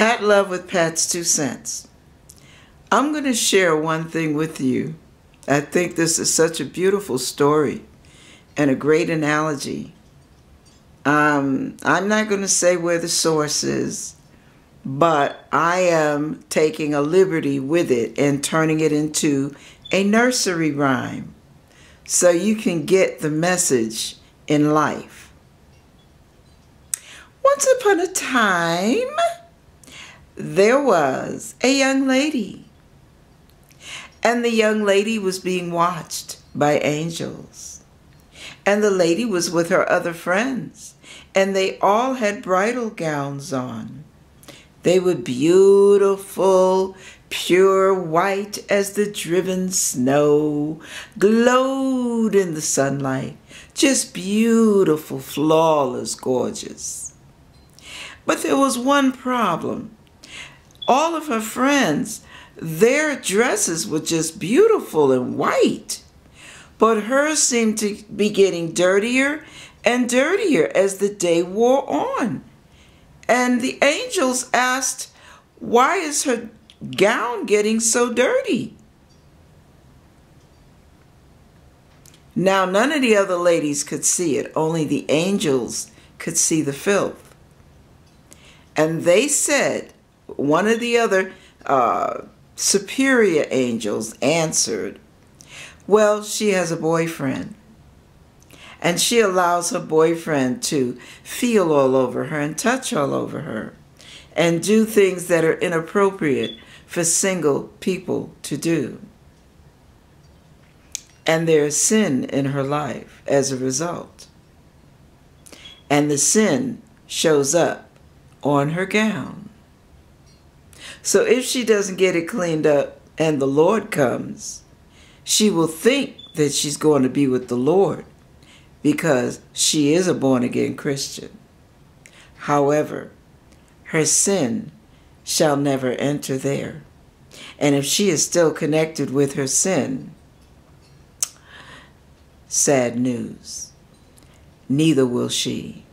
Pat Love with Pat's Two Cents. I'm going to share one thing with you. I think this is such a beautiful story and a great analogy. Um, I'm not going to say where the source is, but I am taking a liberty with it and turning it into a nursery rhyme so you can get the message in life. Once upon a time, there was a young lady, and the young lady was being watched by angels. And the lady was with her other friends, and they all had bridal gowns on. They were beautiful, pure white as the driven snow, glowed in the sunlight, just beautiful, flawless, gorgeous. But there was one problem. All of her friends, their dresses were just beautiful and white, but hers seemed to be getting dirtier and dirtier as the day wore on. And the angels asked, Why is her gown getting so dirty? Now, none of the other ladies could see it, only the angels could see the filth. And they said, one of the other uh, superior angels answered, Well, she has a boyfriend. And she allows her boyfriend to feel all over her and touch all over her and do things that are inappropriate for single people to do. And there's sin in her life as a result. And the sin shows up on her gown. So if she doesn't get it cleaned up and the Lord comes, she will think that she's going to be with the Lord because she is a born again Christian. However, her sin shall never enter there. And if she is still connected with her sin, sad news, neither will she